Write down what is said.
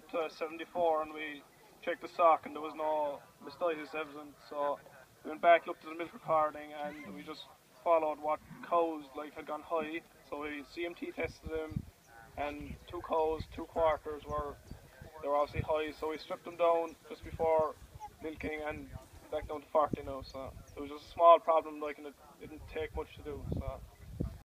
up to uh, 74 and we checked the sock, and there was no mastitis evident. So we went back, looked at the milk recording, and we just followed what cows like had gone high. So we CMT tested them, and two cows, two quarters were they were obviously high. So we stripped them down just before milking and back down to 40 now. So it was just a small problem, like, and it didn't take much to do. So